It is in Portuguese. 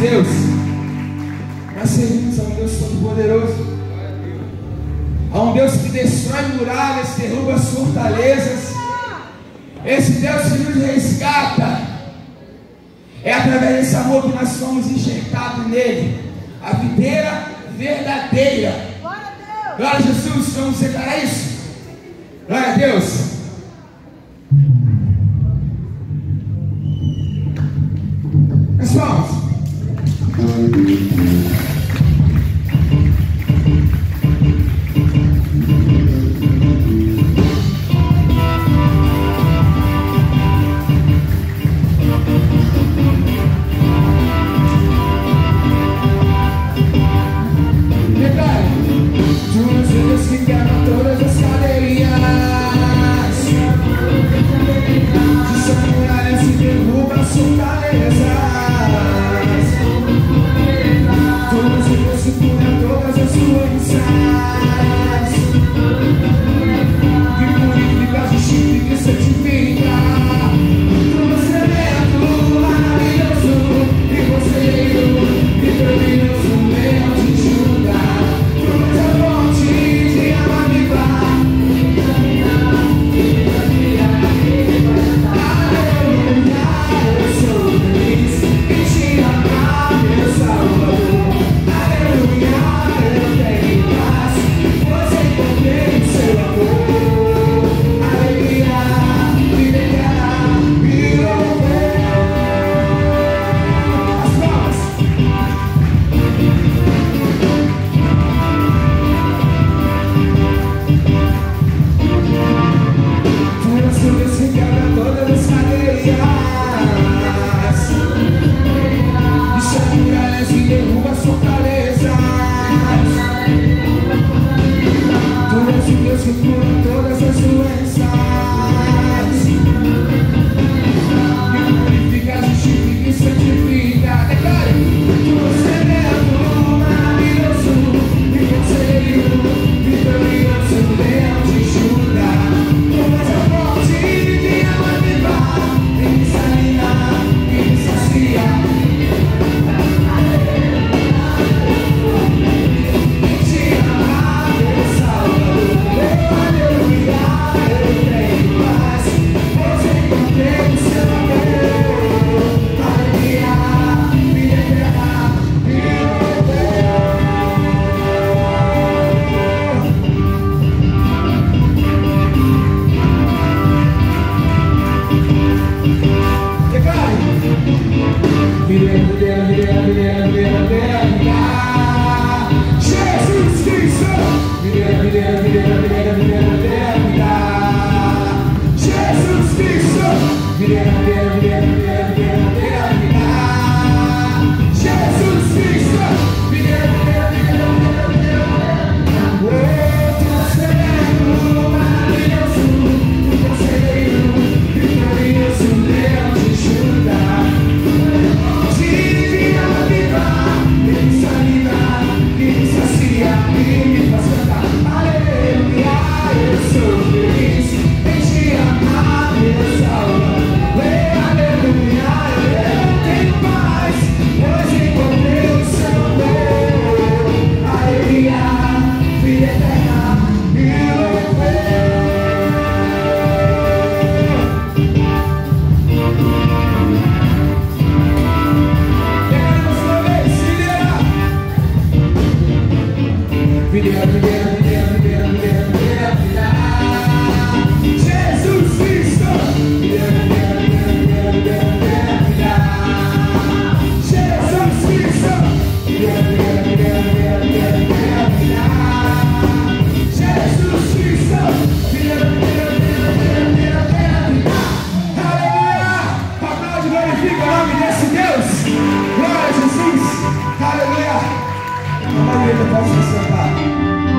Deus. Nós servimos a um Deus Todo-Poderoso. A um Deus que destrói muralhas, derruba as fortalezas. Esse Deus que nos resgata. É através desse amor que nós somos enxertados nele. A videira verdadeira. Glória a Jesus, vamos declarar isso. Glória a Deus. Jeová.